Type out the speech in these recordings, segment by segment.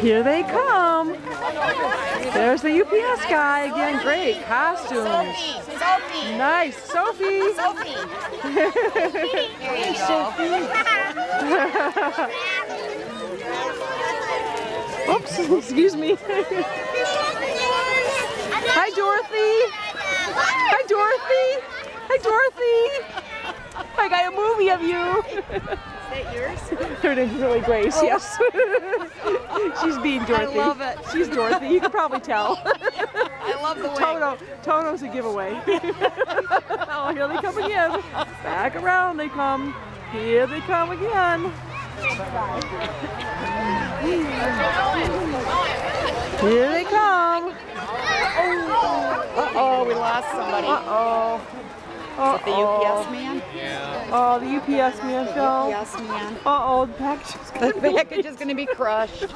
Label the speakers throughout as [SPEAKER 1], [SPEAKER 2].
[SPEAKER 1] Here they come. There's the UPS guy again. Great costumes.
[SPEAKER 2] Sophie.
[SPEAKER 1] Nice. Sophie.
[SPEAKER 2] Sophie. Here you go.
[SPEAKER 1] Oops. Excuse me. Hi, Dorothy. Hi, Dorothy. Hi, Dorothy. I got of you.
[SPEAKER 2] Is that yours?
[SPEAKER 1] Her name's really Grace, oh. yes. She's being Dorothy.
[SPEAKER 2] love it.
[SPEAKER 1] She's Dorothy. You can probably tell.
[SPEAKER 2] I love the way.
[SPEAKER 1] Toto, Toto's a giveaway. oh, here they come again. Back around they come. Here they come again. Here they come.
[SPEAKER 2] Uh-oh, we lost somebody.
[SPEAKER 1] Uh-oh.
[SPEAKER 2] The
[SPEAKER 1] Uh-oh.
[SPEAKER 2] UPS man?
[SPEAKER 1] Oh, the UPS man fell.
[SPEAKER 2] UPS man.
[SPEAKER 1] Uh-oh, the package is
[SPEAKER 2] The
[SPEAKER 1] gonna
[SPEAKER 2] package is going to be crushed.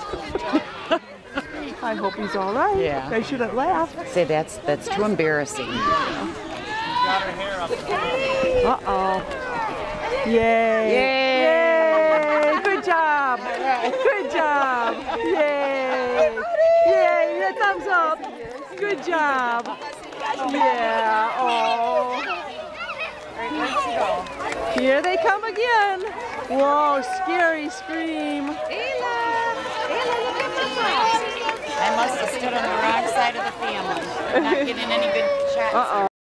[SPEAKER 1] I hope he's all right.
[SPEAKER 2] Yeah.
[SPEAKER 1] They shouldn't laugh.
[SPEAKER 2] Say that's that's too embarrassing.
[SPEAKER 1] Uh-oh. Yay.
[SPEAKER 2] Yay.
[SPEAKER 1] Yay. Good job. Good job. Yay. Yay. Yeah, thumbs up. Good job. Yeah. Oh. Here they come again. Whoa, scary scream.
[SPEAKER 2] I must have stood on the wrong side of the family. I'm not getting any good shots.
[SPEAKER 1] Uh-oh.